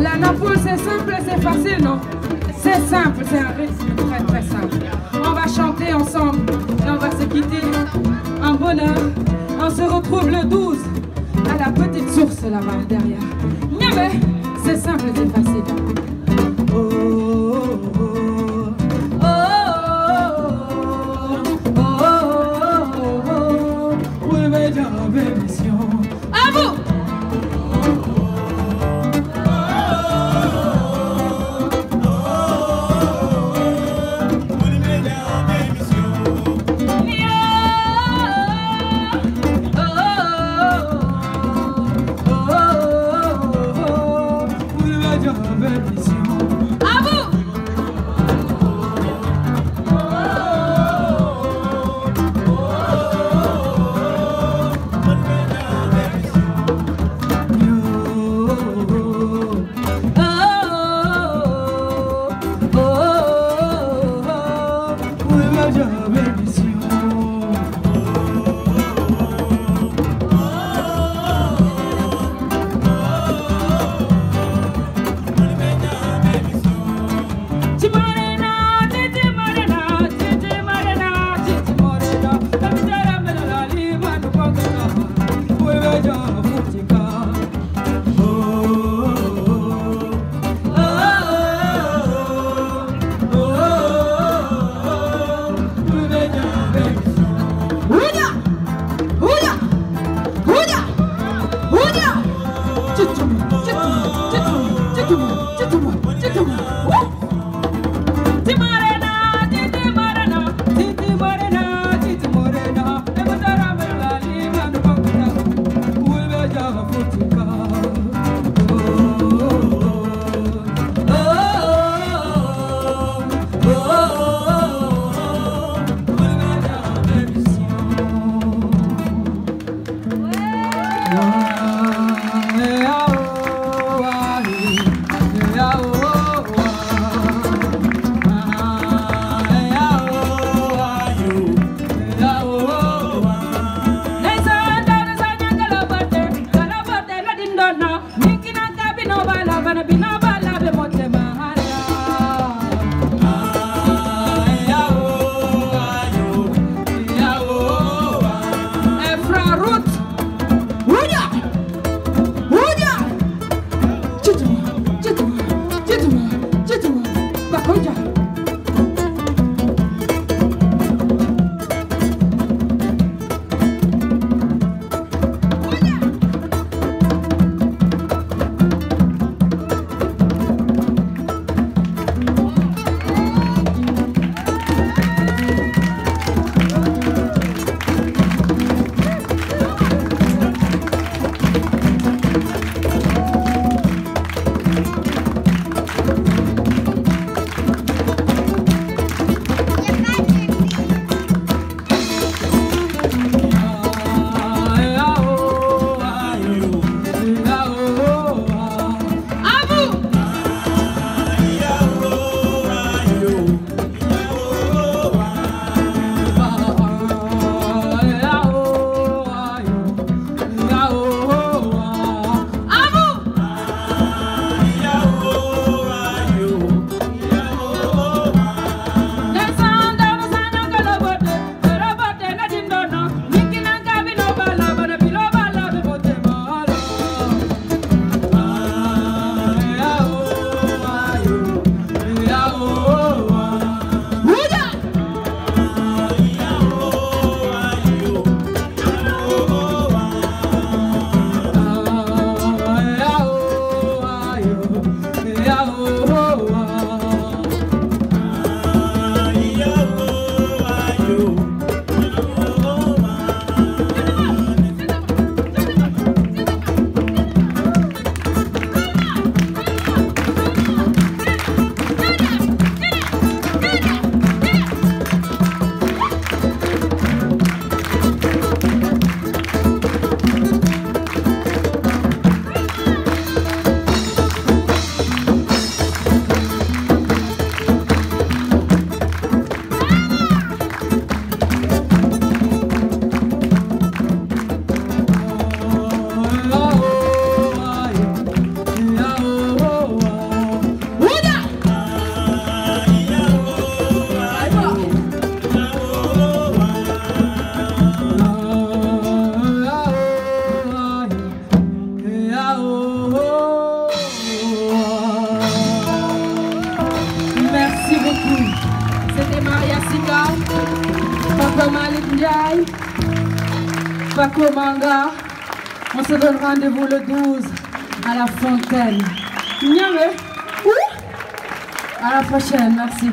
La c'est simple, c'est facile, non? C'est simple, c'est un rythme très très simple. On va chanter ensemble et on va se quitter en bonheur. On se retrouve le 12 à la petite source là-bas derrière. Niamey, c'est simple, c'est Alacağı benisi Merci beaucoup. C'était Maria Sika, Papa Malik Ndiaye, Paco Manga. On se donne rendez-vous le 12 à la fontaine. À la prochaine, merci.